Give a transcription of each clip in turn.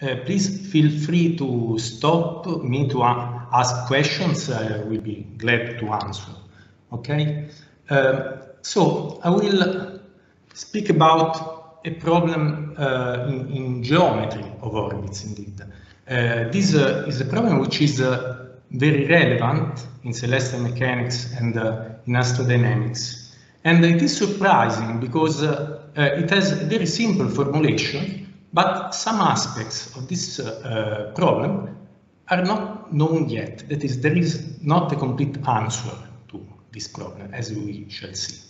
uh, please feel free to stop me to ask questions. I will be glad to answer. Okay. Uh, so I will speak about a problem uh, in, in, geometry of orbits indeed. Uh, this uh, is a problem which is uh, very relevant in celestial mechanics and in astrodynamics. And it is surprising because it has a very simple formulation but some aspects of this uh, problem are not known yet. That is, there is not a complete answer to this problem, as we shall see.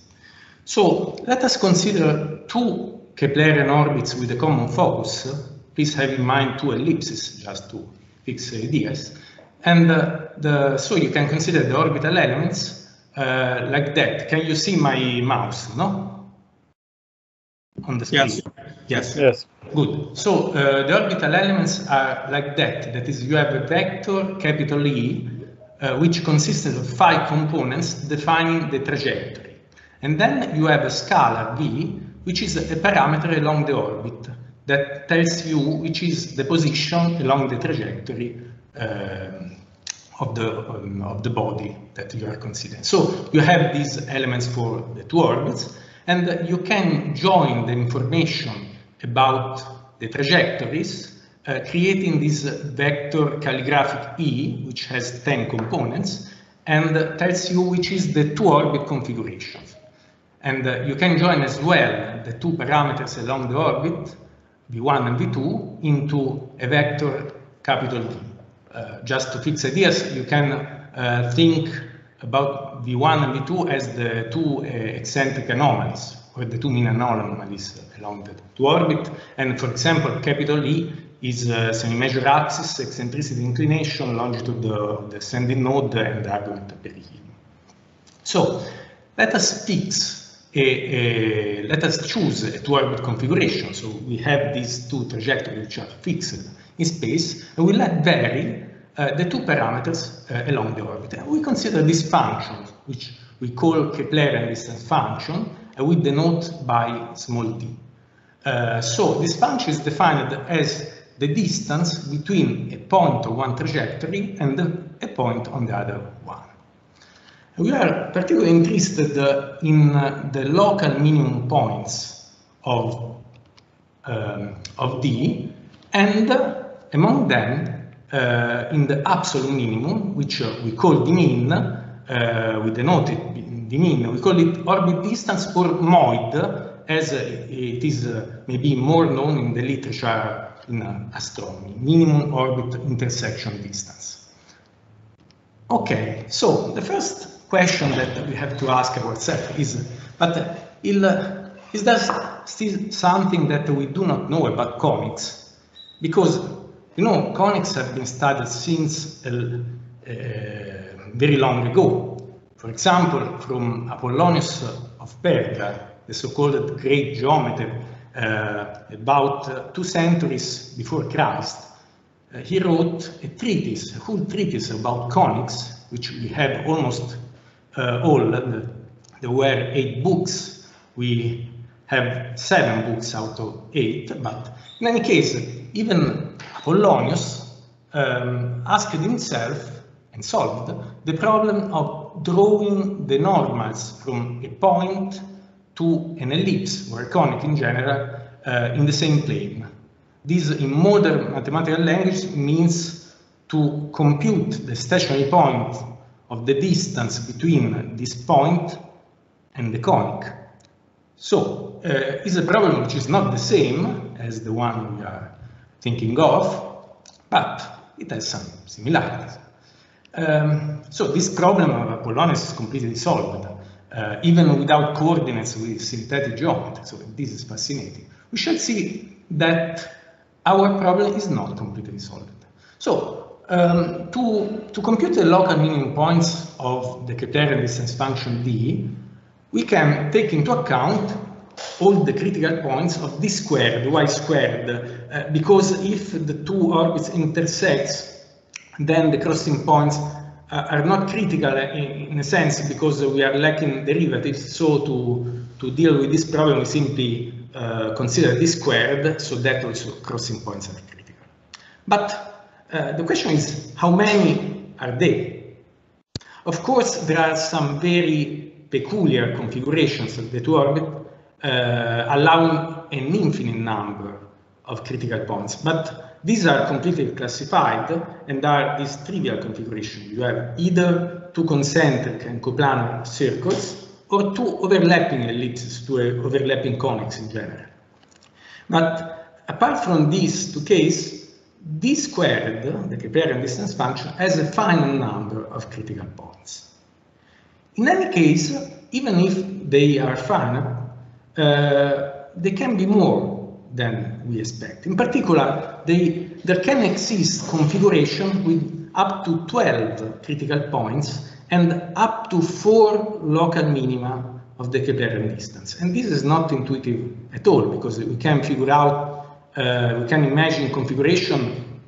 So let us consider two Keplerian orbits with a common focus. Please have in mind two ellipses, just to fix ideas. And uh, the, so you can consider the orbital elements uh, like that. Can you see my mouse, no? On the screen. Yes. Yes. Yes. Good. So uh, the orbital elements are like that. That is, you have a vector, capital E, uh, which consists of five components defining the trajectory. And then you have a scalar V, which is a parameter along the orbit that tells you which is the position along the trajectory uh, of the um, of the body that you are considering. So you have these elements for the two orbits, and you can join the information about the trajectories, uh, creating this vector calligraphic E, which has 10 components, and tells you which is the two orbit configuration. And uh, you can join as well the two parameters along the orbit, V1 and V2, into a vector capital V. Uh, just to fix ideas, you can uh, think about V1 and V2 as the two uh, eccentric anomalies the two mean anomalies along the two orbit. And for example, capital E is a semi-major axis, eccentricity inclination, longitude of the ascending node, and argument of perihelion. So let us fix a, a, let us choose a two-orbit configuration. So we have these two trajectories which are fixed in space, and we let vary uh, the two parameters uh, along the orbit. And we consider this function, which we call Keplerian distance function, we denote by small d. Uh, so this function is defined as the distance between a point of one trajectory and a point on the other one. We are particularly interested in uh, the local minimum points of, um, of D, and uh, among them, uh, in the absolute minimum, which we call the mean, uh, we denote it we call it orbit distance or MOID, as it is uh, maybe more known in the literature in uh, astronomy, minimum orbit intersection distance. Okay, so the first question that we have to ask ourselves is, but uh, is there still something that we do not know about conics? Because, you know, conics have been studied since uh, uh, very long ago. For example, from Apollonius of Perga, the so-called great geometer, uh, about uh, two centuries before Christ, uh, he wrote a treatise, a whole treatise about conics, which we have almost uh, all. There were eight books. We have seven books out of eight, but in any case, even Apollonius um, asked himself and solved the problem of drawing the normals from a point to an ellipse or a conic in general uh, in the same plane. This in modern mathematical language means to compute the stationary point of the distance between this point and the conic. So uh, it's a problem which is not the same as the one we are thinking of, but it has some similarities. Um, so this problem of Apollonius is completely solved uh, even without coordinates with synthetic geometry. So this is fascinating. We shall see that our problem is not completely solved. So um, to, to compute the local minimum points of the Keplerian distance function d, we can take into account all the critical points of d squared, y squared, uh, because if the two orbits intersect, then the crossing points uh, are not critical in, in, a sense because we are lacking derivatives. So to, to deal with this problem, we simply uh, consider d squared, so that also crossing points are critical. But uh, the question is, how many are they? Of course, there are some very peculiar configurations of the two orbit, uh, allowing an infinite number of critical points, but these are completely classified and are this trivial configuration. You have either two concentric and coplanar circles or two overlapping ellipses, two overlapping conics in general. But apart from these two cases, d squared, the Keplerian distance function, has a finite number of critical points. In any case, even if they are finite, uh, they can be more than we expect. In particular, they, there can exist configuration with up to 12 critical points and up to four local minima of the Keplerian distance. And this is not intuitive at all because we can figure out, uh, we can imagine configuration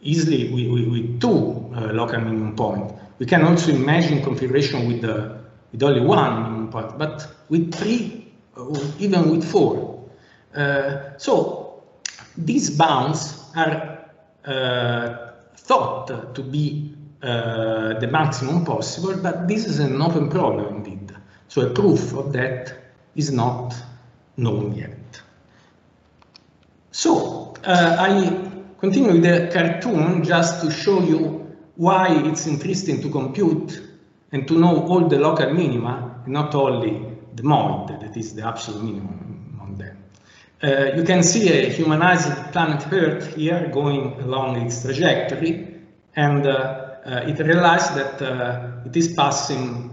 easily with, with, with two uh, local minimum point. We can also imagine configuration with, uh, with only one minimum point, but with three, uh, even with four. Uh, so these bounds are uh, thought to be uh, the maximum possible, but this is an open problem indeed. So a proof of that is not known yet. So uh, I continue with the cartoon just to show you why it's interesting to compute and to know all the local minima, not only the MOID, that is the absolute minimum. Uh, you can see a humanized planet Earth here going along its trajectory, and uh, uh, it realized that uh, it is passing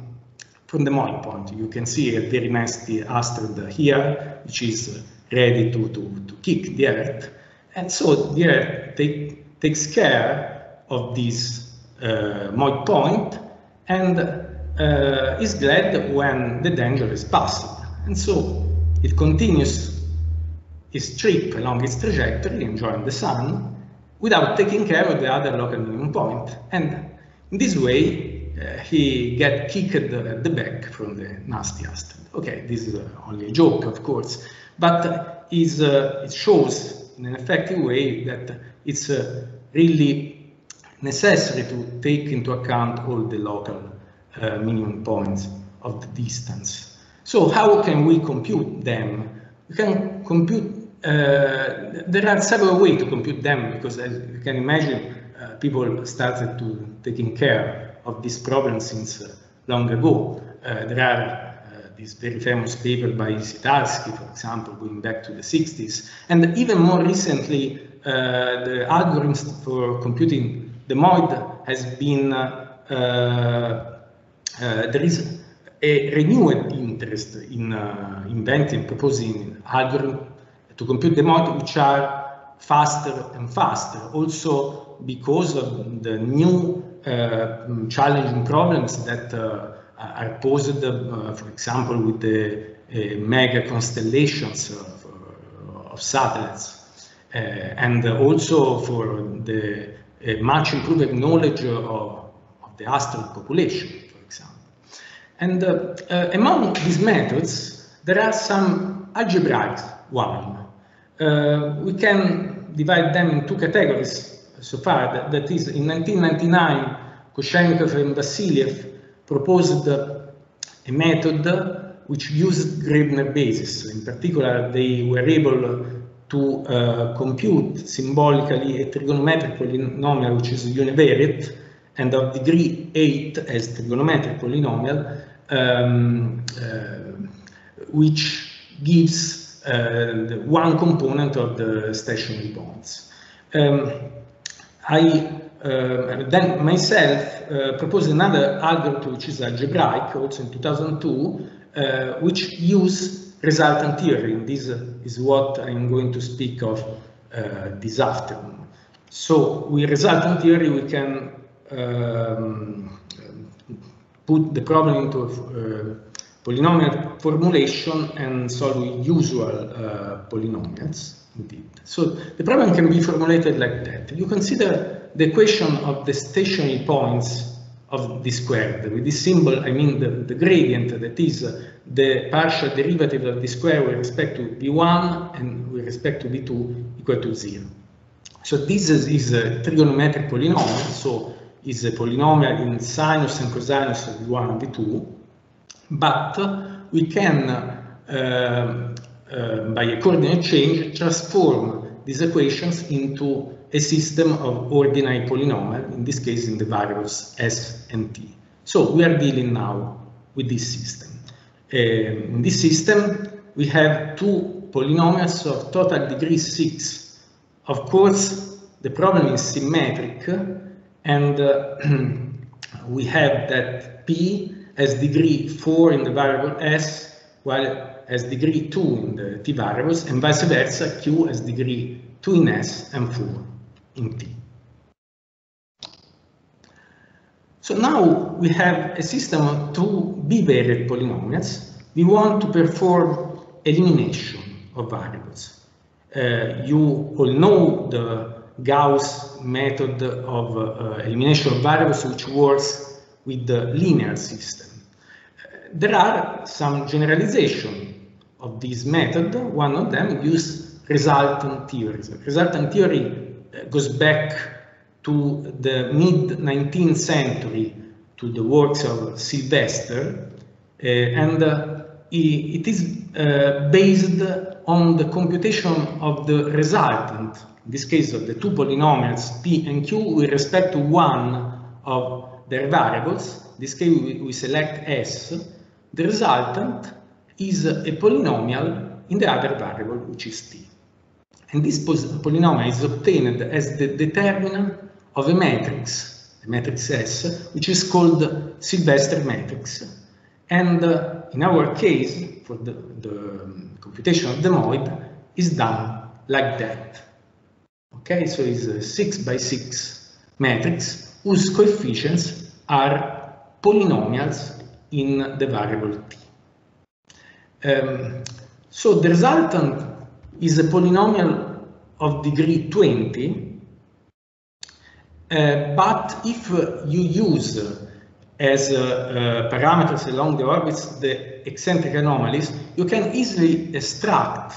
from the MOID point. You can see a very nasty asteroid here, which is ready to, to, to kick the Earth. And so the Earth take, takes care of this uh, point and uh, is glad when the danger is passed. And so it continues its trip along its trajectory, enjoying the sun, without taking care of the other local minimum point. And in this way, uh, he get kicked at the back from the nasty asteroid. Okay, this is uh, only a joke, of course, but is, uh, it shows in an effective way that it's uh, really necessary to take into account all the local uh, minimum points of the distance. So how can we compute them? We can compute there are several ways to compute them because as you can imagine, uh, people started to taking care of this problem since uh, long ago. Uh, there are uh, this very famous paper by Sitarski, for example, going back to the 60s, and even more recently, the algorithms for computing the MOID has been there is a renewed interest in inventing, proposing algorithms to compute the MOID which are faster and faster, also because of the new uh, challenging problems that uh, are posed, uh, for example, with the uh, mega constellations of, uh, of satellites, uh, and also for the much improved knowledge of, of, the asteroid population, for example. And among these methods, there are some algebraic ones uh, we can divide them in two categories so far. That, that is, in 1999, Kholshevnikov and Vassiliev proposed a method which used Gröbner basis. In particular, they were able to uh, compute symbolically a trigonometric polynomial which is univariate and of degree 8 as trigonometric polynomial, um, uh, which gives uh, one component of the stationary bonds. Um, I uh, then myself uh, proposed another algorithm which is algebraic, also in 2002, uh, which use resultant theory. And this is what I'm going to speak of uh, this afternoon. So with resultant theory, we can um, put the problem into uh, polynomial formulation and solve usual uh, polynomials indeed. So the problem can be formulated like that. You consider the equation of the stationary points of d squared. With this symbol, I mean the, the gradient that is the partial derivative of d square with respect to v1 and with respect to v2 equal to 0. So this is, is a trigonometric polynomial, so is a polynomial in sinus and cosinus of v1 and v2, but we can, uh, uh, by a coordinate change, transform these equations into a system of ordinary polynomial, in this case in the variables s and t. So we are dealing now with this system. Uh, in this system, we have two polynomials of total degree 6. Of course, the problem is symmetric, and uh, we have that p has degree 4 in the variable s, while has degree 2 in the t variables, and vice versa, q has degree 2 in s and 4 in t. So now we have a system of two bivariate polynomials. We want to perform elimination of variables. Uh, you all know the Gauss method of uh, elimination of variables which works with the linear system. Uh, there are some generalization of this method. One of them use resultant theories. Resultant theory goes back to the mid-19th century to the works of Sylvester, uh, and uh, it is uh, based on the computation of the resultant, in this case of the two polynomials p and q with respect to one of their variables, this case we, we select s, the resultant is a polynomial in the other variable, which is t. And this polynomial is obtained as the determinant of a matrix, the matrix S, which is called Sylvester matrix. And uh, in our case, for the, the computation of the MOID, is done like that. Okay, so it's a 6 by 6 matrix whose coefficients are polynomials in the variable t. Um, so the resultant is a polynomial of degree 20, uh, but if uh, you use uh, as parameters along the orbits the eccentric anomalies, you can easily extract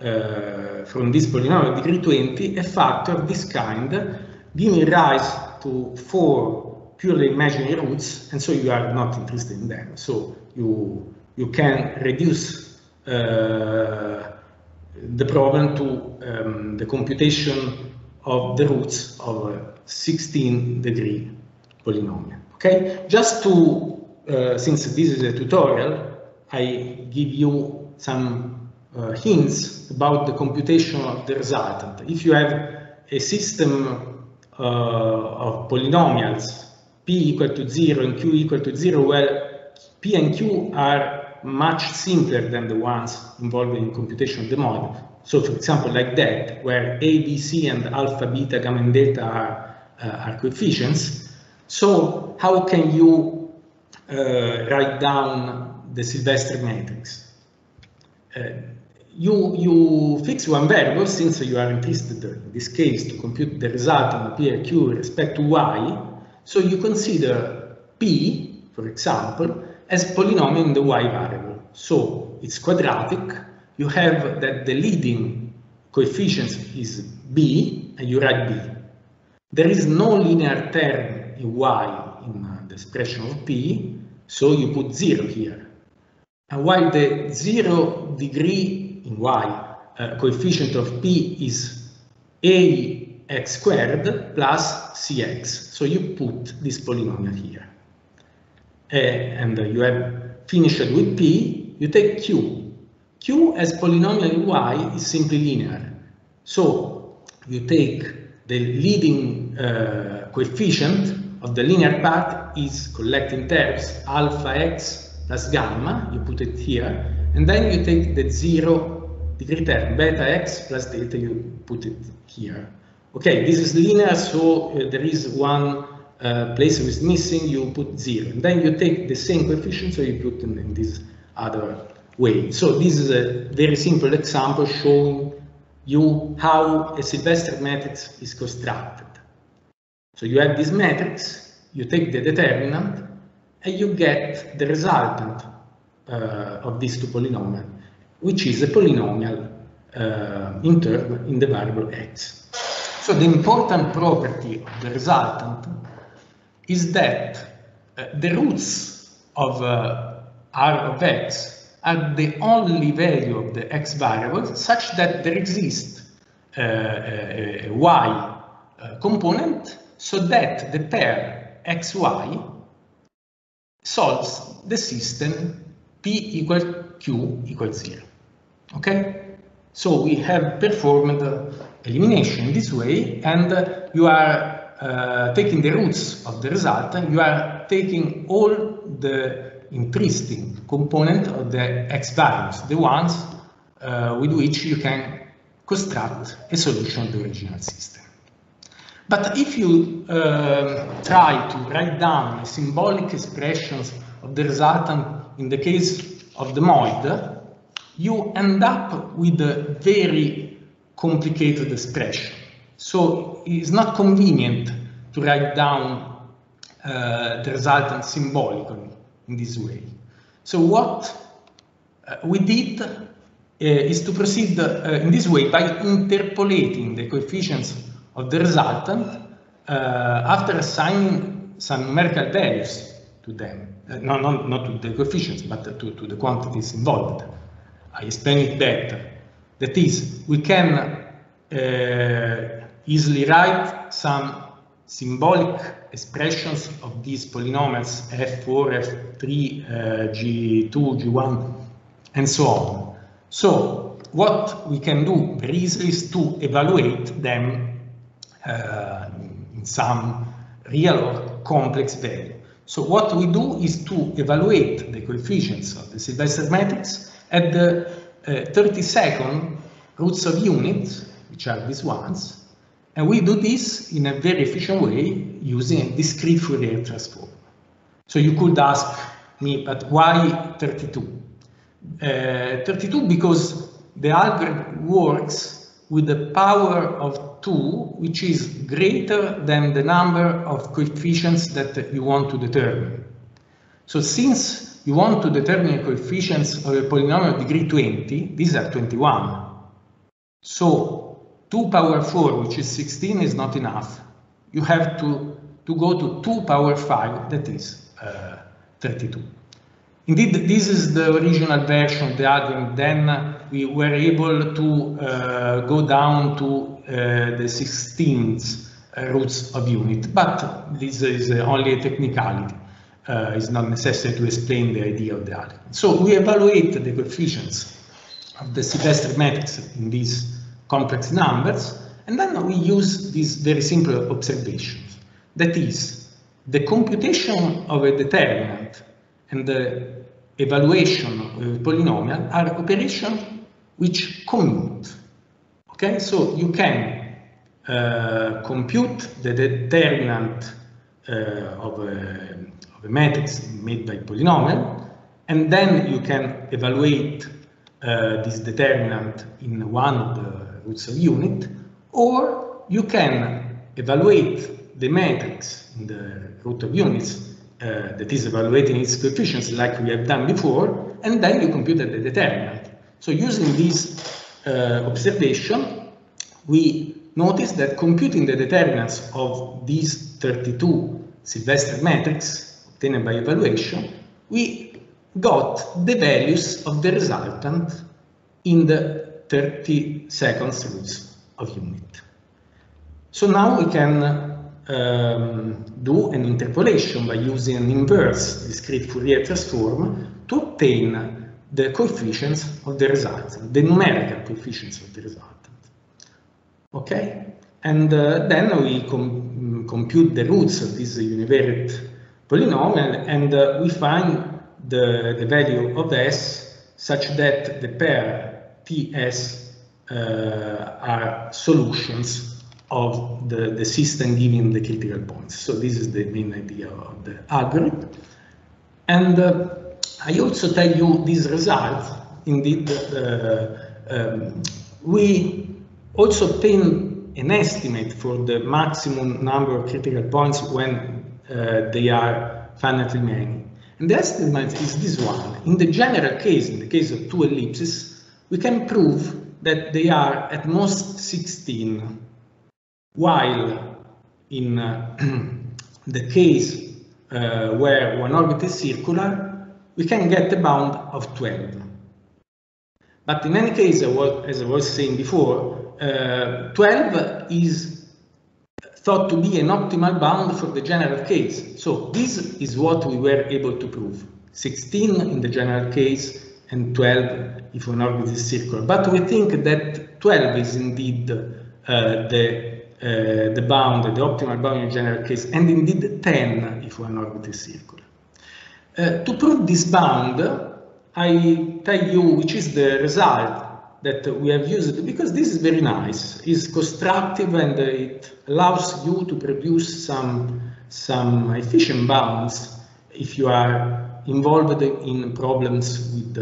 uh, from this polynomial of degree 20 a factor of this kind, giving rise to four purely imaginary roots, and so you are not interested in them. So you, you can reduce uh, the problem to um, the computation of the roots of a 16 degree polynomial. Okay, just to, uh, since this is a tutorial, I give you some uh, hints about the computation of the resultant. If you have a system uh, of polynomials, p equal to 0 and q equal to 0, well, p and q are much simpler than the ones involved in computation of the MOID. So for example, like that, where A, B, C, and alpha, beta, gamma, and delta are, uh, are coefficients. So how can you uh, write down the Sylvester matrix? You, you fix one variable since you are interested in this case to compute the result of P and Q respect to Y. So you consider P, for example, as polynomial in the y variable. So it's quadratic. You have that the leading coefficient is b, and you write b. There is no linear term in y in the expression of p, so you put 0 here. And while the 0 degree in y uh, coefficient of p is ax squared plus cx, so you put this polynomial here. Uh, and you have finished with P, you take Q. Q as polynomial in Y is simply linear. So you take the leading uh, coefficient of the linear part is collecting terms alpha x plus gamma, you put it here, and then you take the zero degree term beta x plus delta, you put it here. Okay, this is linear, so uh, there is one uh, place is missing, you put zero. And then you take the same coefficient, so you put them in this other way. So this is a very simple example showing you how a Sylvester matrix is constructed. So you have this matrix, you take the determinant, and you get the resultant uh, of these two polynomials, which is a polynomial uh, in term in the variable x. So the important property of the resultant is that uh, the roots of uh, R of x are the only value of the x variable such that there exists uh, a, a y uh, component so that the pair xy solves the system p equal q equals 0. Okay? So we have performed elimination this way and you are uh, taking the roots of the result, you are taking all the interesting component of the x values, the ones uh, with which you can construct a solution of the original system. But if you uh, try to write down symbolic expressions of the resultant in the case of the moid, you end up with a very complicated expression. So it's not convenient to write down uh, the resultant symbolically in this way. So what uh, we did uh, is to proceed uh, in this way by interpolating the coefficients of the resultant uh, after assigning some numerical values to them. Uh, no, no, not to the coefficients, but to, to the quantities involved. I explain it better. That is, we can easily write some symbolic expressions of these polynomials f4, f3, uh, g2, g1, and so on. So what we can do very easily is to evaluate them uh, in some real or complex value. So what we do is to evaluate the coefficients of the Sylvester matrix at the uh, 32nd roots of units, which are these ones, and we do this in a very efficient way using a discrete Fourier transform. So you could ask me, but why 32? Uh, 32 because the algorithm works with the power of 2, which is greater than the number of coefficients that you want to determine. So since you want to determine coefficients of a polynomial degree 20, these are 21. So 2 power 4, which is 16, is not enough. You have to, to go to 2 power 5, that is uh, 32. Indeed, this is the original version of the algorithm. Then we were able to uh, go down to the 16th uh, roots of unit, but this is only a technicality. Uh, it's not necessary to explain the idea of the algorithm. So we evaluate the coefficients of the Sylvester matrix in these complex numbers, and then we use these very simple observations. That is, the computation of a determinant and the evaluation of a polynomial are operations which commute. Okay, so you can uh, compute the determinant uh, of, a, of a matrix made by polynomial, and then you can evaluate uh, this determinant in one of the roots of unit, or you can evaluate the matrix in the root of units uh, that is evaluating its coefficients like we have done before, and then you compute the determinant. So using this uh, observation, we notice that computing the determinants of these 32 Sylvester matrix obtained by evaluation, we got the values of the resultant in the 30 seconds roots of unit. So now we can um, do an interpolation by using an inverse discrete Fourier transform to obtain the coefficients of the resultant, the numerical coefficients of the resultant. Okay, and uh, then we com compute the roots of this univariate polynomial and uh, we find the, the value of s such that the pair TS uh, are solutions of the, the system given the critical points. So this is the main idea of the algorithm. And uh, I also tell you these results. Indeed, uh, um, we also pin an estimate for the maximum number of critical points when uh, they are finitely many. And the estimate is this one. In the general case, in the case of two ellipses, we can prove that they are at most 16. while in uh, the case uh, where one orbit is circular, we can get a bound of 12. But in any case, as I was saying before, uh, 12 is thought to be an optimal bound for the general case. So this is what we were able to prove. 16 in the general case and 12 if an orbit is circular. But we think that 12 is indeed uh, the, uh, the bound, the optimal bound in the general case, and indeed 10 if one orbit is circular. Uh, to prove this bound, I tell you which is the result that we have used because this is very nice. It's constructive and it allows you to produce some, some efficient bounds if you are involved in problems with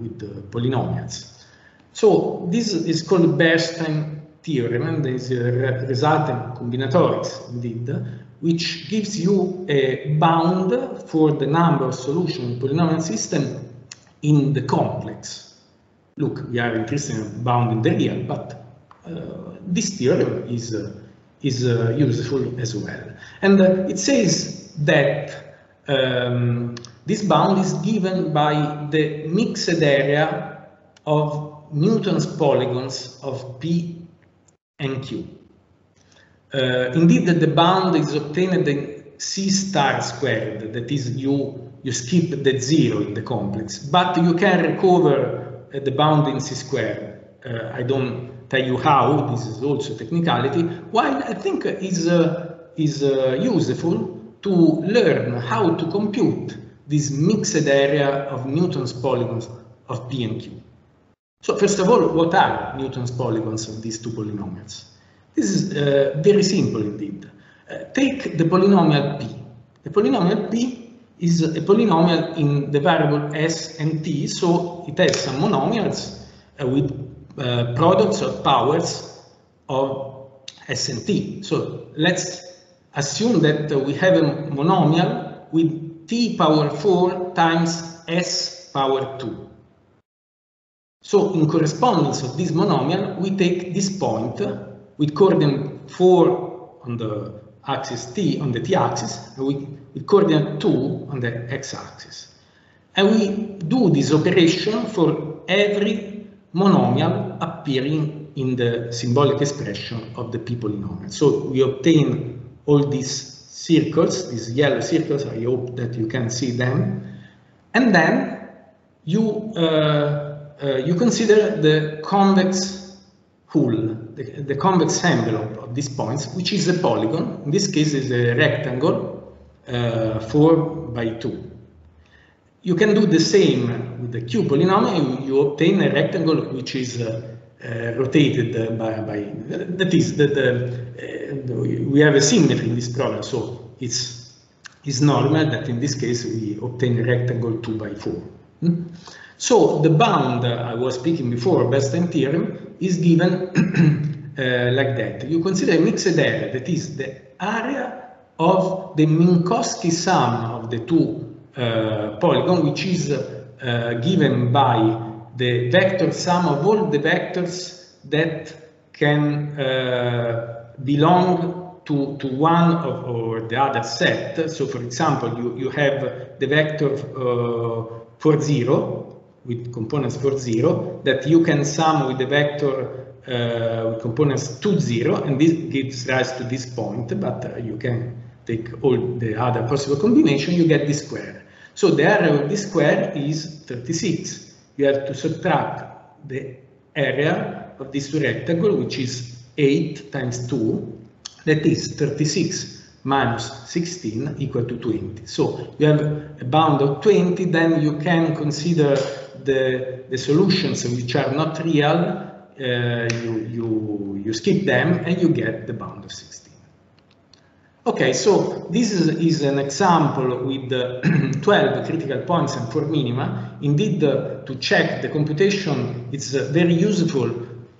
with the polynomials. So this is called Bernstein theorem and is a result in combinatorics indeed, which gives you a bound for the number of solutions in polynomial system in the complex. Look, we are interested in bound in the real, but uh, this theorem is, uh, is uh, useful as well. And uh, it says that um, this bound is given by the mixed area of Newton's polygons of P and Q. Uh, indeed, the bound is obtained in C star squared, that is, you, you skip the zero in the complex, but you can recover uh, the bound in C squared. Uh, I don't tell you how, this is also technicality, while I think is, uh, is uh, useful to learn how to compute this mixed area of Newton's polygons of P and Q. So first of all, what are Newton's polygons of these two polynomials? This is uh, very simple indeed. Uh, take the polynomial P. The polynomial P is a polynomial in the variable s and t, so it has some monomials uh, with uh, products of powers of s and t. So let's assume that we have a monomial with t power 4 times s power 2. So in correspondence of this monomial, we take this point with coordinate 4 on the axis t, on the t-axis, and we, with coordinate 2 on the x-axis. And we do this operation for every monomial appearing in the symbolic expression of the p polynomial. So we obtain all these circles, these yellow circles, I hope that you can see them. And then you, uh, uh, you consider the convex hull, the, the, convex envelope of these points, which is a polygon. In this case, is a rectangle, uh, 4 by 2. You can do the same with the Q polynomial. You obtain a rectangle which is uh, uh, rotated by, by, that is that uh, we have a symmetry in this problem so it's it's normal that in this case we obtain a rectangle 2 by 4 hmm? so the bound uh, I was speaking before best Bernstein theorem is given uh, like that you consider a mixed area that is the area of the Minkowski sum of the two uh, polygon which is uh, given by the vector sum of all the vectors that can uh, belong to, to one of, or the other set. So for example, you, you have the vector uh, for zero with components for zero that you can sum with the vector uh, with components to zero and this gives rise to this point, but uh, you can take all the other possible combination, you get this square. So the area of this square is 36 you have to subtract the area of this rectangle, which is 8 times 2, that is 36 minus 16 equal to 20. So you have a bound of 20, then you can consider the, the solutions which are not real, uh, you, you, you skip them and you get the bound of 16. Okay, so this is, is an example with 12 critical points and 4 minima. Indeed, uh, to check the computation, it's uh, very useful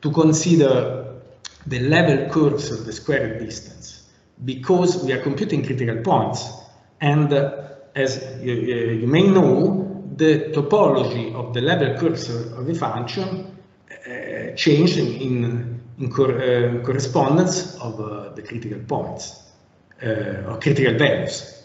to consider the level curves of the square distance because we are computing critical points. And uh, as you, you, may know, the topology of the level curves of the function uh, changed in, in cor uh, correspondence of uh, the critical points or critical values.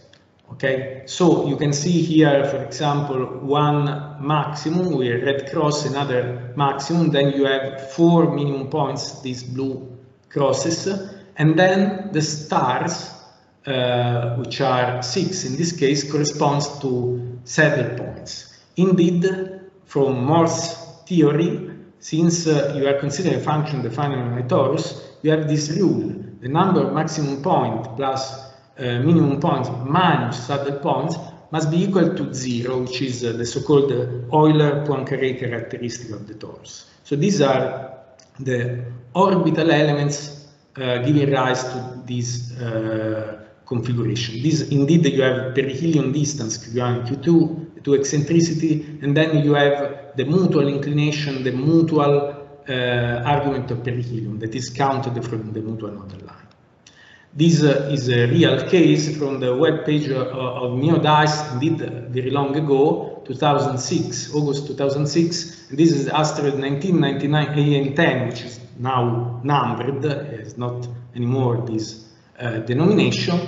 Okay, so you can see here, for example, one maximum with red cross, another maximum, then you have four minimum points, these blue crosses, and then the stars, which are six in this case, corresponds to saddle points. Indeed, from Morse theory, since uh, you are considering a function defined on a torus, you have this rule, the number of maximum points point plus uh, minimum points minus saddle points must be equal to zero, which is uh, the so-called Euler Poincare characteristic of the torus. So these are the orbital elements uh, giving rise to this uh, configuration. This indeed you have perihelion distance Q1 Q2, to eccentricity, and then you have the mutual inclination, the mutual uh, argument of perihelion that is counted from the mutual nodal line. This uh, is a real case from the web page uh, of NEODyS, indeed very long ago, 2006, August 2006. This is asteroid 1999 AN10, which is now numbered, it's not anymore this uh, denomination,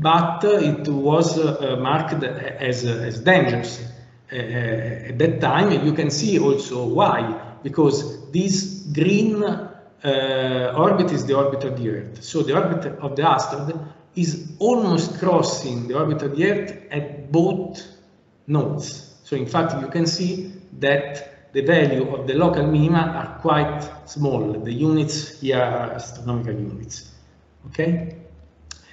but uh, it was uh, marked as, as dangerous at that time. And you can see also why, because this green uh, orbit is the orbit of the Earth. So the orbit of the asteroid is almost crossing the orbit of the Earth at both nodes. So in fact, you can see that the value of the local minima are quite small. The units here are astronomical units. Okay?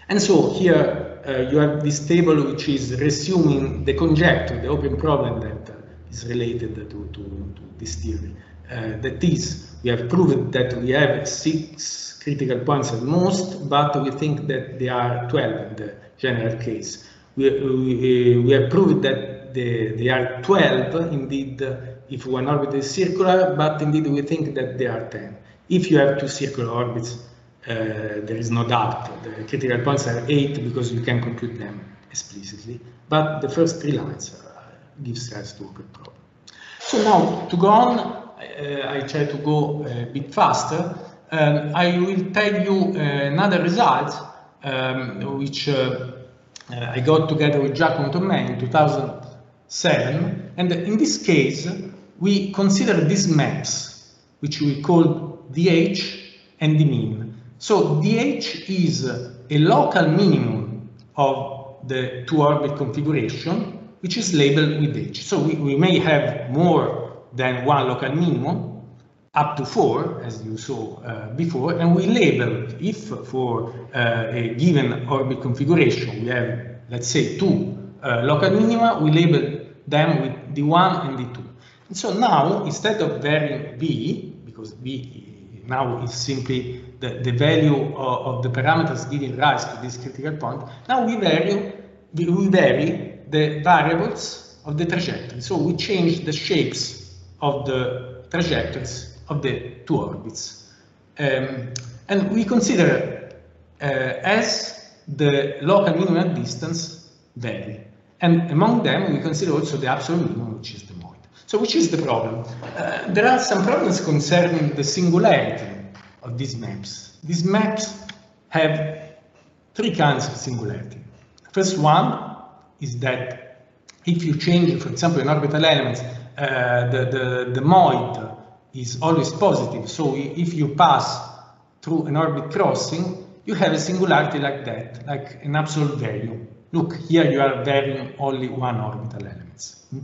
And so here uh, you have this table which is resuming the conjecture, the open problem that uh, is related to, to, to this theory. Uh, that is, we have proved that we have six critical points at most, but we think that there are 12 in the general case. We, we, we have proved that the, they are 12 indeed if one orbit is circular, but indeed we think that there are 10. If you have two circular orbits, uh, there is no doubt. The critical points are 8 because you can compute them explicitly, but the first three lines uh, gives rise to open problem. So now to go on, uh, I try to go a bit faster. Um, I will tell you another result um, which uh, I got together with Giacomo Tommei in 2007. And in this case, we consider these maps, which we call DH and the mean. So DH is a local minimum of the two orbit configuration, which is labeled with H. So we, we may have more than one local minimum, up to four, as you saw uh, before, and we label if for uh, a given orbit configuration we have, let's say, two uh, local minima, we label them with D1 and D2. And so now, instead of varying B, because B now is simply the, the value of, of the parameters giving rise to this critical point, now we vary, we vary the variables of the trajectory. So we change the shapes of the trajectories of the two orbits. Um, and we consider uh, as the local minimum distance vary. And among them, we consider also the absolute minimum, which is the moid. So which is the problem? Uh, there are some problems concerning the singularity of these maps. These maps have three kinds of singularity. First one is that if you change, for example, an orbital elements, uh, the, the, the moid is always positive. So if you pass through an orbit crossing, you have a singularity like that, like an absolute value. Look, here you are varying only one orbital elements hmm,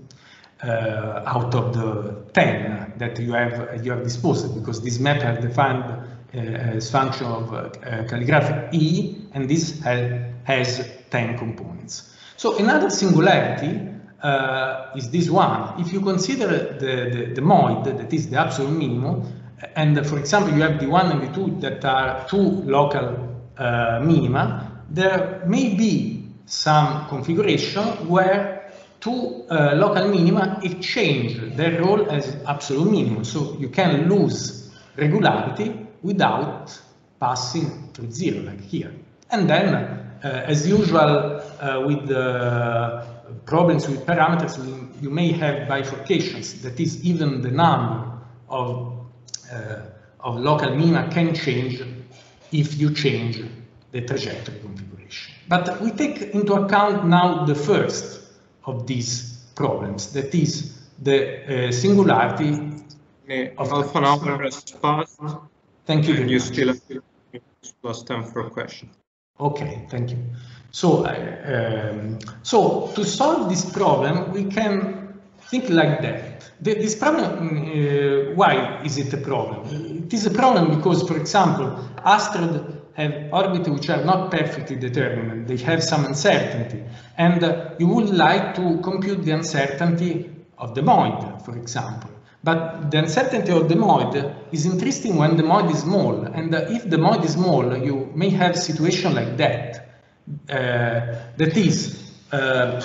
uh, out of the 10 that you have you have disposed because this map has defined uh, as function of uh, calligraphic E and this has, has 10 components. So another singularity uh, is this one. If you consider the, the, the moid, that is the absolute minimum, and for example, you have the one and the two that are two local uh, minima, there may be some configuration where two uh, local minima exchange their role as absolute minimum. So you can lose regularity without passing through zero, like here. And then, uh, as usual uh, with the problems with parameters, you may have bifurcations, that is even the number of, uh, of local minima can change if you change the trajectory configuration. But we take into account now the first of these problems, that is the uh, singularity of hour has passed. Thank you. And you still have plus time for a question. Okay, thank you. So, uh, um, so to solve this problem, we can think like that. The, this problem, uh, why is it a problem? It is a problem because, for example, asteroids have orbits which are not perfectly determined. They have some uncertainty. And uh, you would like to compute the uncertainty of the MOID, for example. But the uncertainty of the MOID is interesting when the MOID is small. And if the MOID is small, you may have a situation like that. Uh, that is, uh,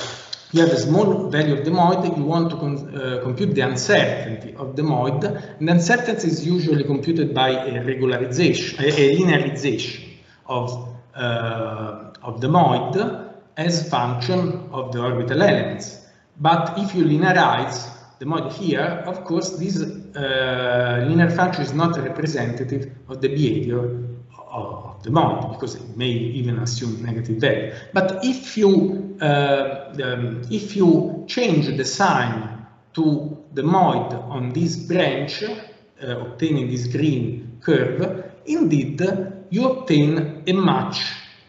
you have a small value of the MOID, you want to uh, compute the uncertainty of the MOID, and uncertainty is usually computed by a regularization, a, a linearization of, uh, of the MOID as function of the orbital elements. But if you linearize the MOID here, of course, this uh, linear function is not representative of the behavior of the MOID because it may even assume negative value. But if you uh, um, if you change the sign to the MOID on this branch, uh, obtaining this green curve, indeed you obtain a much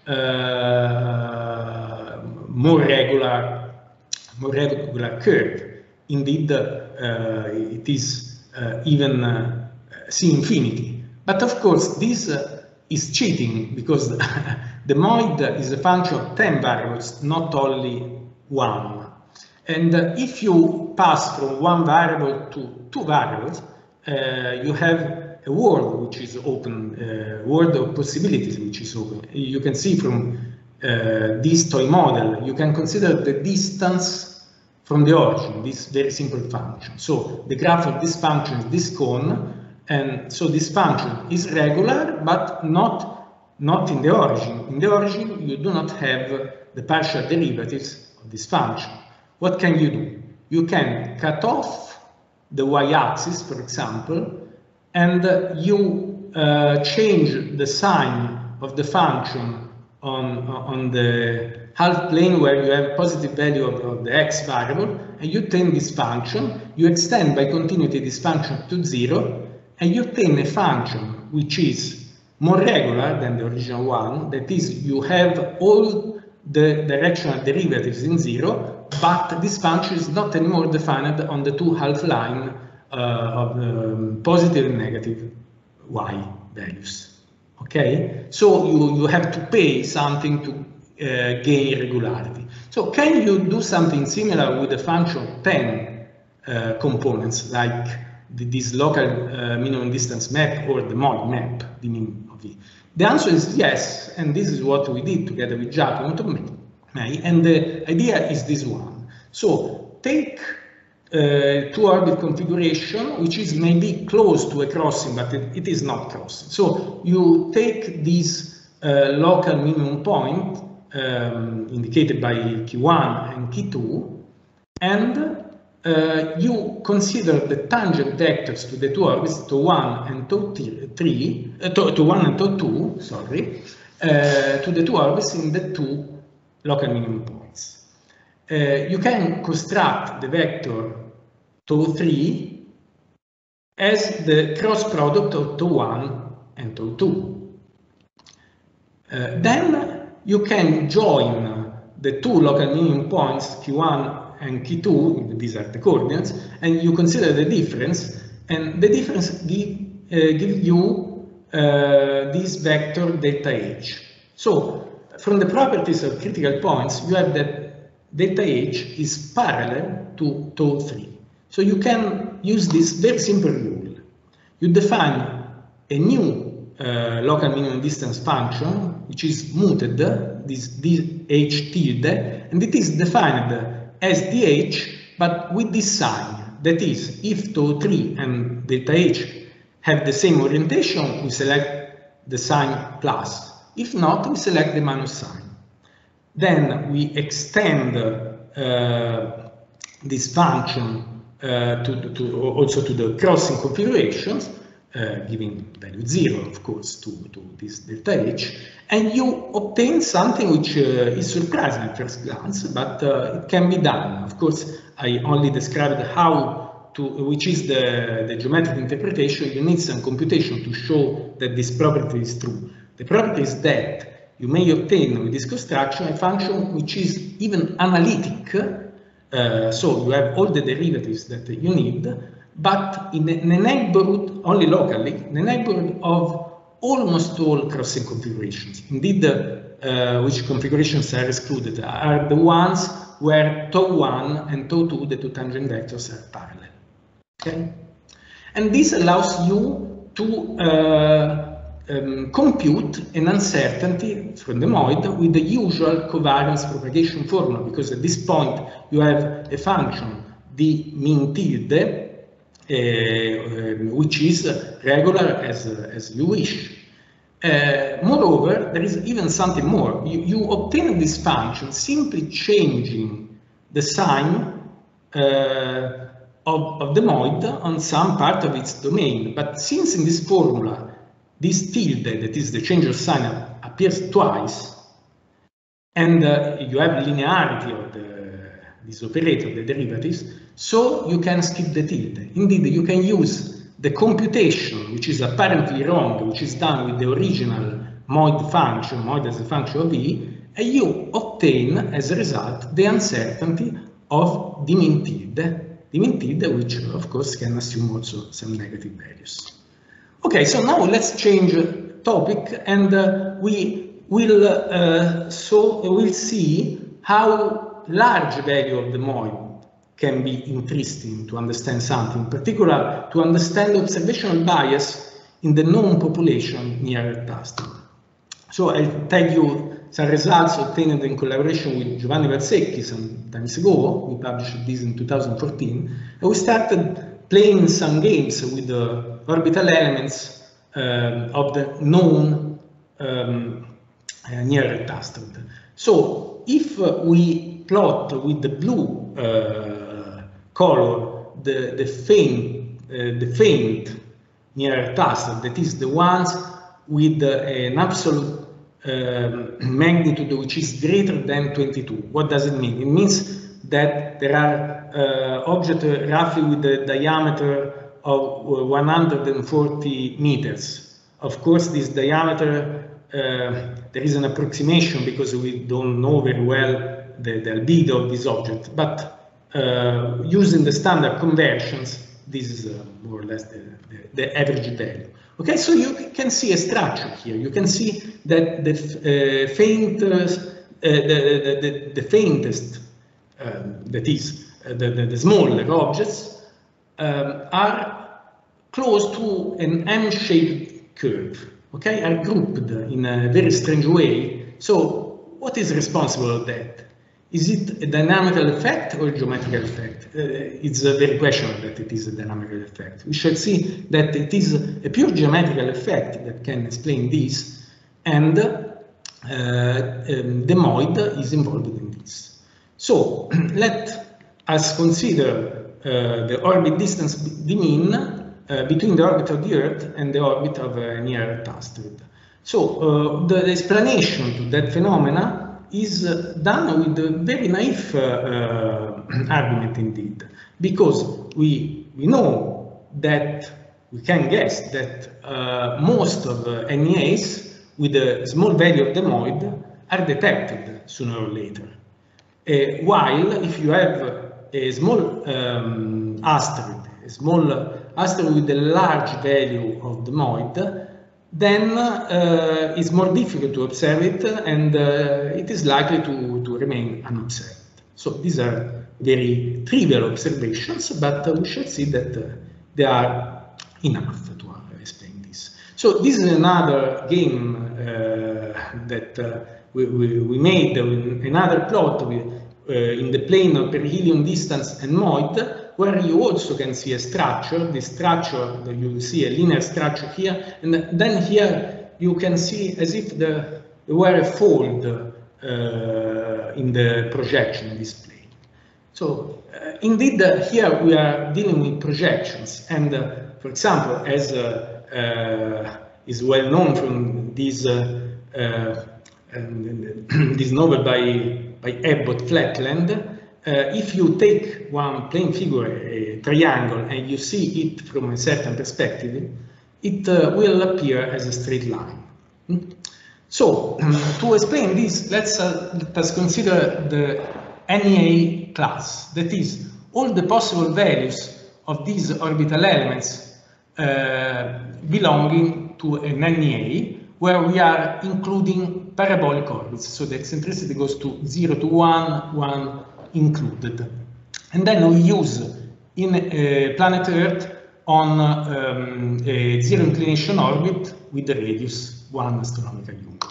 uh, more regular more regular curve. Indeed, uh, it is uh, even uh, C infinity. But of course, this is cheating because the MOID is a function of 10 variables, not only one. And uh, if you pass from one variable to two variables, uh, you have a world which is open, a uh, world of possibilities which is open. You can see from this toy model, you can consider the distance from the origin, this very simple function. So the graph of this function is this cone, and so this function is regular, but not, not in the origin. In the origin, you do not have the partial derivatives of this function. What can you do? You can cut off the y-axis, for example, and you uh, change the sign of the function on, on the half plane where you have positive value of, the x variable, and you obtain this function, you extend by continuity this function to zero, and you obtain a function which is more regular than the original one, that is, you have all the directional derivatives in zero, but this function is not anymore defined on the two half line uh, of um, positive and negative y values. Okay, so you, you have to pay something to uh, gain regularity. So can you do something similar with the function 10 uh, components like this local uh, minimum distance map or the MOID map, the of? The answer is yes, and this is what we did together with Giacomo and the idea is this one. So take uh, two orbit configuration, which is maybe close to a crossing, but it, it is not crossing. So you take this uh, local minimum point um, indicated by Q1 and Q2, and uh, you consider the tangent vectors to the two orbits, to 1 and to 3, uh, to, to 1 and to 2, sorry, uh, to the two orbits in the two local minimum points. Uh, you can construct the vector to 3 as the cross product of tau1 and tau2. Uh, then you can join the two local minimum points q1 and q2, these are the coordinates, and you consider the difference, and the difference give, uh, give you uh, this vector delta h. So from the properties of critical points, you have that delta H is parallel to tau 3. So you can use this very simple rule. You define a new uh, local minimum distance function, which is muted, this, this h tilde, and it is defined as dh, but with this sign. That is, if tau 3 and delta h have the same orientation, we select the sign plus. If not, we select the minus sign. Then we extend uh, this function uh, to, to, also to the crossing configurations, uh, giving value zero, of course, to, to this delta H, and you obtain something which uh, is surprising at first glance, but uh, it can be done. Of course, I only described how to, which is the, the geometric interpretation. You need some computation to show that this property is true. The property is that you may obtain with this construction a function which is even analytic, uh, so you have all the derivatives that you need, but in the neighborhood, only locally, the neighborhood of almost all crossing configurations. Indeed, uh, which configurations are excluded are the ones where tau1 and tau2, the two tangent vectors, are parallel. Okay? And this allows you to uh, um, compute an uncertainty from the MOID with the usual covariance propagation formula, because at this point you have a function, the mean tilde, which is regular as, as you wish. Uh, moreover, there is even something more. You, you, obtain this function simply changing the sign uh, of, of, the MOID on some part of its domain. But since in this formula, this tilde, that is the change of sign, appears twice, and uh, you have linearity of the, this operator, the derivatives, so you can skip the tilde. Indeed, you can use the computation, which is apparently wrong, which is done with the original MOID function, MOID as a function of E, and you obtain, as a result, the uncertainty of the mean the mean which of course can assume also some negative values. Okay, so now let's change topic and uh, we will uh, so we'll see how large value of the MOID can be interesting to understand something, in particular to understand observational bias in the known population near Tustin. So I'll tell you some results obtained in collaboration with Giovanni Valsecchi some times ago. We published this in 2014. And we started playing some games with the orbital elements uh, of the known um, uh, near. So if we plot with the blue uh, color the, the faint, uh, the faint near cluster, that is the ones with uh, an absolute um, magnitude which is greater than 22. What does it mean? It means that there are uh, objects roughly with a diameter of 140 meters. Of course, this diameter, there is an approximation because we don't know very well the, the albedo of this object, but uh, using the standard conventions, this is uh, more or less the, the, the, average value. Okay, so you can see a structure here. You can see that the uh, faintest, uh, the, the, the, faintest, um, that is, uh, the, the, smaller objects, um, are close to an M-shaped curve. Okay, are grouped in a very strange way. So, what is responsible of that? Is it a dynamical effect or a geometrical effect? Uh, it's a very questionable that it is a dynamical effect. We shall see that it is a pure geometrical effect that can explain this, and uh, um, the MOID is involved in this. So let us consider uh, the orbit distance, the mean, between the orbit of the Earth and the orbit of a near Earth asteroid. So uh, the explanation to that phenomena is done with a very naive uh, uh, argument indeed, because we, we know that we can guess that uh, most of uh, NEAs with a small value of the MOID are detected sooner or later. Uh, while if you have a small um, asteroid, a small asteroid with a large value of the MOID, then uh, it's more difficult to observe it and uh, it is likely to, to remain unobserved. So these are very trivial observations, but uh, we shall see that uh, they are enough to uh, explain this. So this is another game uh, that we, we, we, made, another plot with, in the plane of perihelion distance and MOID, where you also can see a structure, the structure, that you see a linear structure here, and then here you can see as if the, there were a fold uh, in the projection display. So uh, indeed, uh, here we are dealing with projections, and uh, for example, as uh, is well known from this this novel by by Abbott Flatland. If you take one plane figure, a triangle, and you see it from a certain perspective, it will appear as a straight line. Hmm? So to explain this, let's, uh, let us consider the NEA class, that is, all the possible values of these orbital elements uh, belonging to an NEA, where we are including parabolic orbits, so the eccentricity goes to 0 to 1, 1 included. And then we use in uh, planet Earth on um, a zero inclination orbit with the radius 1 astronomical unit.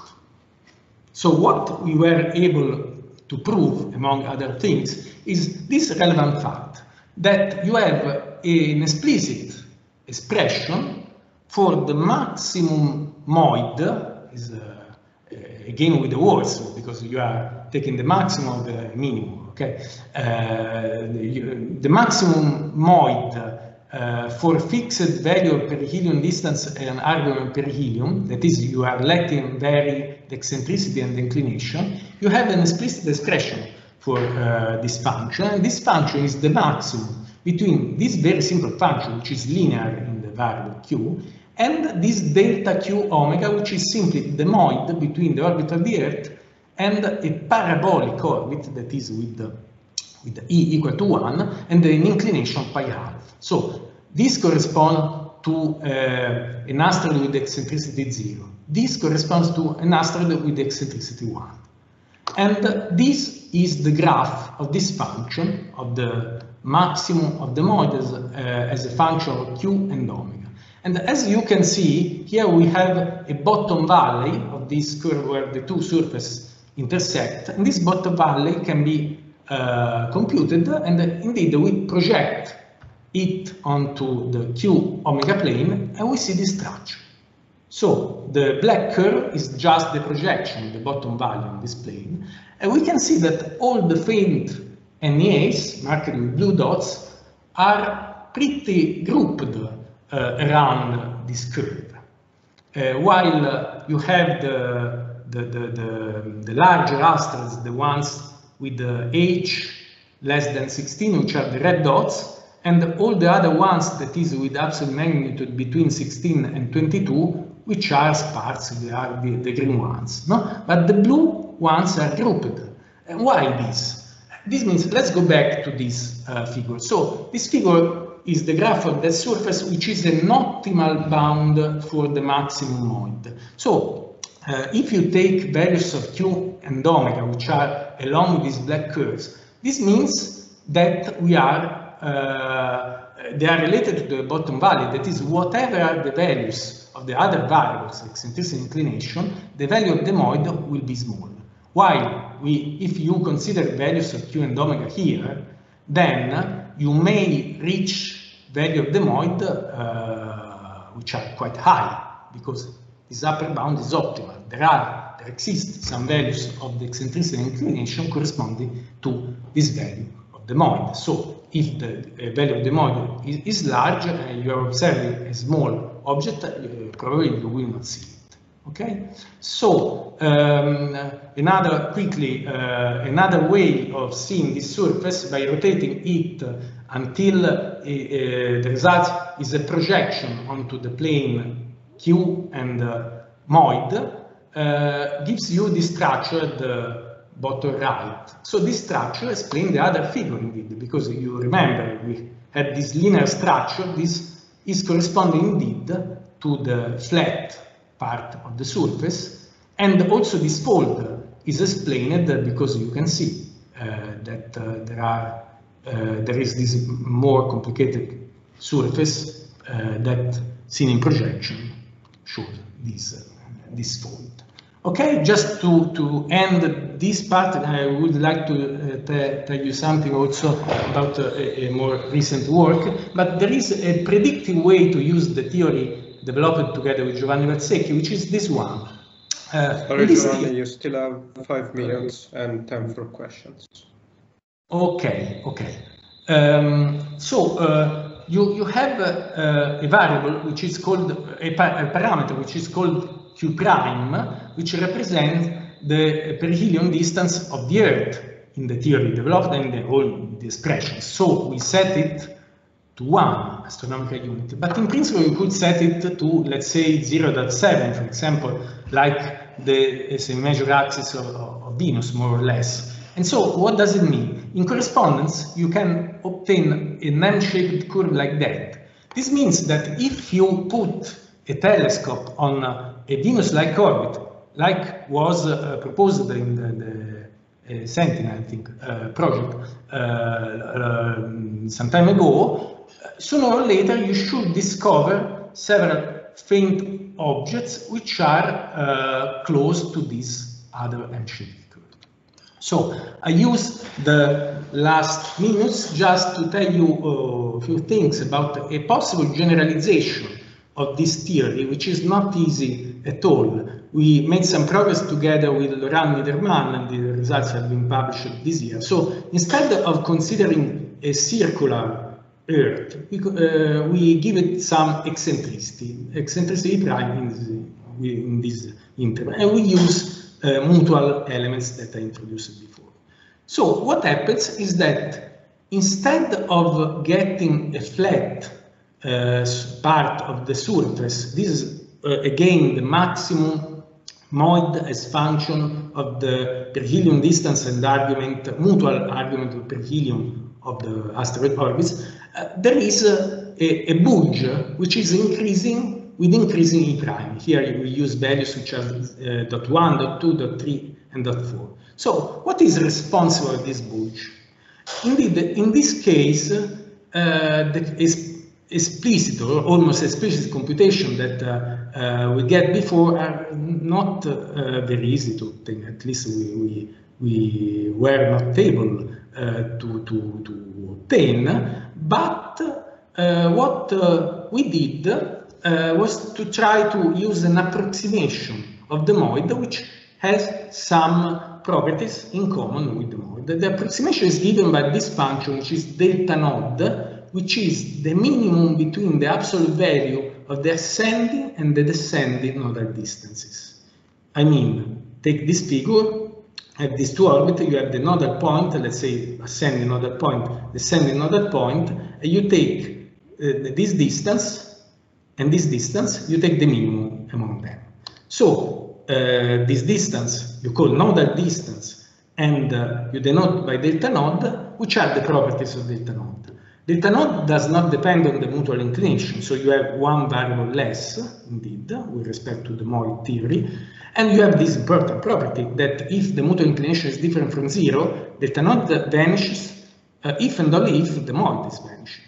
So what we were able to prove, among other things, is this relevant fact that you have an explicit expression for the maximum moid, is uh, again with the words, because you are taking the maximum of the minimum, okay? The, the maximum moid uh, for fixed value of perihelion distance and argument perihelion, that is, you are letting vary the eccentricity and the inclination, you have an explicit expression for uh, this function. And this function is the maximum between this very simple function, which is linear in the variable q, and this delta q omega, which is simply the moid between the orbit of the Earth and a parabolic orbit that is with the with e equal to 1 and an inclination pi half. So this corresponds to uh, an asteroid with eccentricity 0. This corresponds to an asteroid with eccentricity 1. And this is the graph of this function of the maximum of the moid as, uh, as a function of q and omega. And as you can see, here we have a bottom valley of this curve where the two surfaces intersect. And this bottom valley can be uh, computed, and indeed we project it onto the q omega plane, and we see this structure. So the black curve is just the projection, the bottom value on this plane, and we can see that all the faint NEAs, marked with blue dots, are pretty grouped uh, around this curve. Uh, while uh, you have the, the, the, the, the larger asteroids, the ones with the H less than 16, which are the red dots, and all the other ones that is with absolute magnitude between 16 and 22, which are sparse, they are the, the green ones. No? But the blue ones are grouped. And why this? This means, let's go back to this uh, figure. So this figure is the graph of the surface, which is an optimal bound for the maximum moid. So uh, if you take values of q and omega, which are along these black curves. This means that we are, uh, they are related to the bottom value, that is whatever are the values of the other variables, eccentricity inclination, the value of the moid will be small. While we, if you consider values of q and omega here, then you may reach value of the moid uh, which are quite high because this upper bound is optimal. There are there exist some values of the eccentricity and inclination corresponding to this value of the moid. So if the value of the moid is, is large and you are observing a small object, uh, probably you will not see it. Okay, so um, another quickly uh, another way of seeing this surface by rotating it until uh, uh, the result is a projection onto the plane Q and uh, moid uh, gives you the structure at the bottom right. So this structure explains the other figure indeed, because you remember we had this linear structure, this is corresponding indeed to the flat part of the surface, and also this fold is explained because you can see uh, that uh, there are uh, there is this more complicated surface uh, that seen in projection shows this this fold. Okay, just to, to end this part, I would like to uh, tell you something also about uh, a, more recent work, but there is a predictive way to use the theory developed together with Giovanni Valsecchi, which is this one. Uh, Sorry, Giovanni, you still have five minutes and time for questions. Okay, okay. Um, so, uh, you, you have uh, a variable which is called, a, pa a, parameter which is called q prime, which represents the perihelion distance of the Earth in the theory developed and the whole the expression. So we set it to one astronomical unit, but in principle you could set it to, let's say, 0.7, for example, like the semi-major axis of, of Venus, more or less. And so what does it mean? In correspondence, you can obtain an M-shaped curve like that. This means that if you put a telescope on a Venus-like orbit, like was uh, proposed in the, the uh, Sentinel, I think, uh, project uh, uh, some time ago, sooner or later you should discover several faint objects which are uh, close to this other M-shaped so I use the last minutes just to tell you a few things about a possible generalization of this theory, which is not easy at all. We made some progress together with Laurent Niederman and the results have been published this year. So instead of considering a circular Earth, we, uh, we give it some eccentricity, eccentricity prime in this, in this interval, and we use mutual elements that I introduced before. So what happens is that instead of getting a flat uh, part of the surface, this is uh, again the maximum MOID as function of the perihelion distance and argument, mutual argument of perihelion of the asteroid orbits, uh, there is a, a, a bulge which is increasing with increasing prime. Here we use values such as uh, dot one, dot two, dot three, and dot four. So what is responsible for this bulge? Indeed, in this case, uh, the explicit or almost explicit computation that uh, uh, we get before are not uh, very easy to obtain. At least we, we, we were not able uh, to, to, to obtain. But uh, what we did uh, was to try to use an approximation of the MOID which has some properties in common with the MOID. The approximation is given by this function which is delta node which is the minimum between the absolute value of the ascending and the descending nodal distances. I mean, take this figure, have these two orbits, you have the nodal point, let's say ascending nodal point, descending nodal point, and you take uh, this distance and this distance, you take the minimum among them. So uh, this distance you call nodal distance and uh, you denote by delta node, which are the properties of delta node. Delta node does not depend on the mutual inclination, so you have one variable less, indeed, with respect to the MOID theory, and you have this important property that if the mutual inclination is different from zero, delta node vanishes uh, if and only if the MOID is vanishing.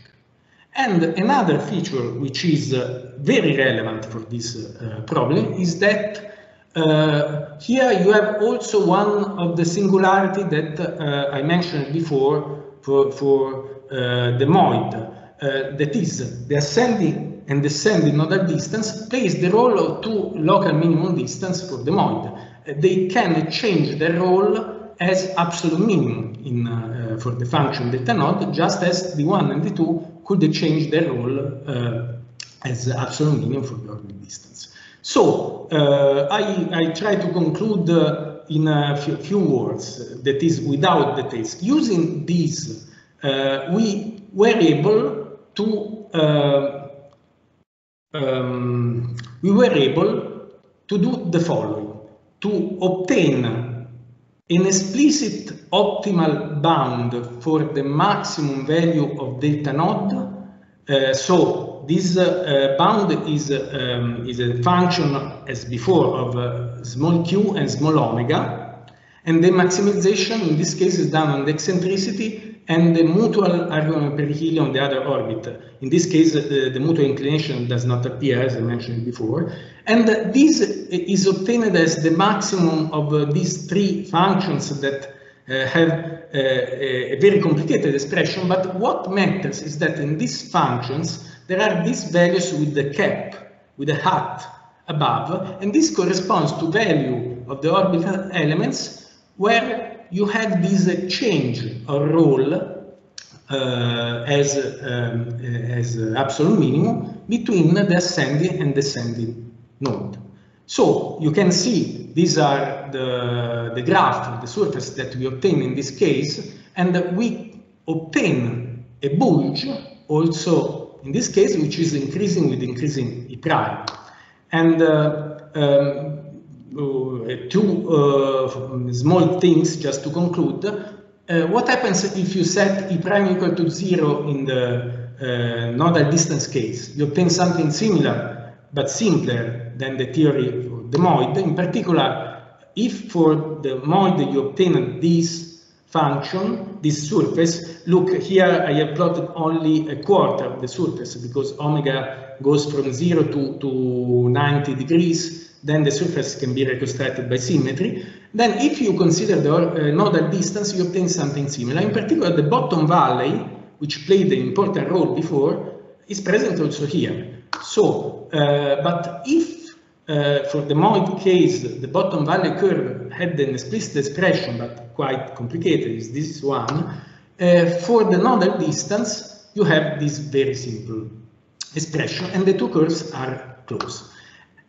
And another feature which is uh, very relevant for this uh, problem is that uh, here you have also one of the singularity that uh, I mentioned before for, for uh, the MOID, uh, that is the ascending and descending nodal distance plays the role of two local minimum distance for the MOID. they can change their role as absolute minimum in, for the function delta node, just as the one and the two could they change their role uh, as absolute union for the orbital distance? So uh, I, I try to conclude uh, in a few, words, that is without the test. Using these, we were able to um, we were able to do the following to obtain an explicit optimal bound for the maximum value of delta node. Uh, so this uh, bound is, um, is a function as before of uh, small q and small omega. And the maximization in this case is done on the eccentricity and the mutual argument perihelion on the other orbit. In this case, uh, the mutual inclination does not appear, as I mentioned before. And this is obtained as the maximum of uh, these three functions that uh, have uh, a very complicated expression, but what matters is that in these functions, there are these values with the cap, with the hat above, and this corresponds to value of the orbital elements where you have this change of role uh, as, um, as absolute minimum between the ascending and descending node. So you can see these are the, the graph, the surface that we obtain in this case, and we obtain a bulge also in this case, which is increasing with increasing E prime. And uh, um, uh, two uh, small things just to conclude. Uh, what happens if you set E prime equal to zero in the uh, nodal distance case? You obtain something similar, but simpler than the theory for the MOID. In particular, if for the MOID you obtain this function, this surface, look here I have plotted only a quarter of the surface because omega goes from 0 to, to 90 degrees, then the surface can be reconstructed by symmetry. Then if you consider the uh, nodal distance, you obtain something similar. In particular, the bottom valley, which played an important role before, is present also here. So, uh, but if uh, for the MOID case, the bottom valley curve had an explicit expression, but quite complicated, is this one. Uh, for the nodal distance, you have this very simple expression, and the two curves are close.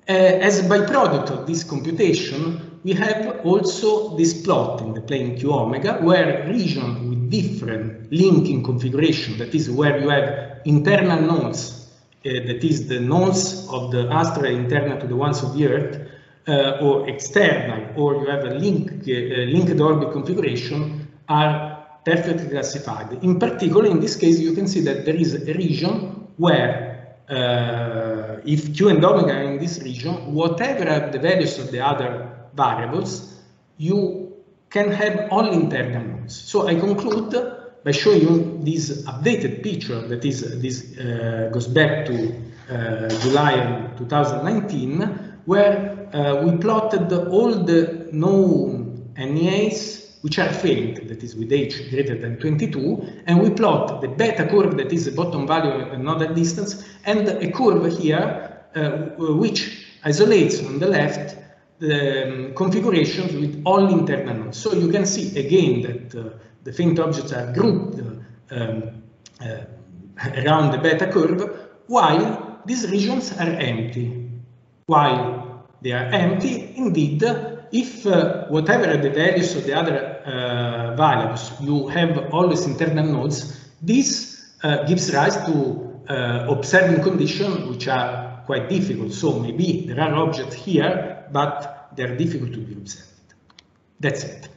Uh, as a byproduct of this computation, we have also this plot in the plane q omega, where regions with different linking configuration, that is where you have internal nodes uh, that is the nodes of the asteroid internal to the ones of the Earth, uh, or external, or you have a link, uh, linked orbit configuration, are perfectly classified. In particular, in this case, you can see that there is a region where uh, if q and omega are in this region, whatever are the values of the other variables, you can have only internal nodes. So I conclude by showing you this updated picture that is this uh, goes back to uh, July 2019 where uh, we plotted all the known NEAs which are faint, that is with h greater than 22, and we plot the beta curve that is the bottom value nodal distance, and a curve here uh, which isolates on the left the um, configurations with all internal nodes. So you can see again that uh, the faint objects are grouped um, uh, around the beta curve, while these regions are empty. While they are empty, indeed, if uh, whatever the values of the other uh, variables, you have always internal nodes, this uh, gives rise to uh, observing conditions which are quite difficult. So maybe there are objects here, but they're difficult to be observed. That's it.